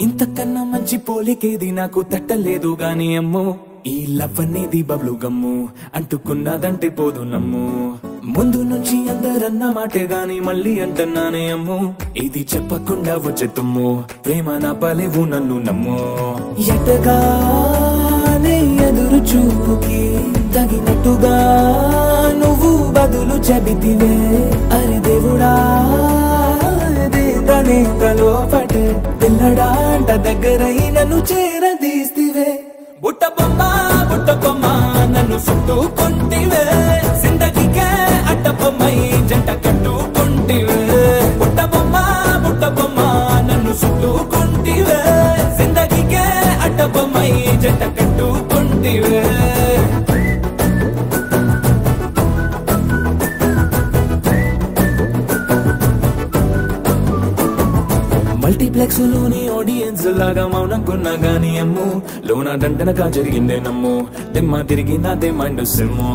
ఇంతకన్నా మంచి పోలికేది నాకు తట్టలేదు గాని అమ్మో ఈ లవ్ అనేది బబ్లు గమ్ము అంటుకున్నదంటే పోదు నమ్ము. ముందు నుంచి అందరన్న మాటే గాని మళ్ళీ అంటున్నానే అమ్ము. ఇది చెప్పకుండా వచ్చే తుమ్ము ప్రేమ నా పలేవు నన్ను నమ్ము. ఎటగానే ఎదురు చూపుకి తగినట్టుగా నువ్వు బదులు చెబితివే. అరి దేవుడా దేదనే నన్ను చేరదీస్తివే. బుట్ట బొమ్మ బుట్ట బొమ్మ నన్ను చుట్టుకుంటివే. జిందగీకే అట్ట బొమ్మై జంట కట్టుకుంటివే. బుట్ట బొమ్మ బుట్ట బొమ్మ నన్ను చుట్టుకుంటివే. జిందగీకే అట్ట బొమ్మై జంట కట్టుకుంటివే. మల్టీప్లెక్స్లోని ఆడియన్స్ లాగా మౌనం కొన్నా అమ్ము లోన దండనగా జరిగిందే నమ్ము దిమ్మ తిరిగి నాదే మైండ్ సిమ్ము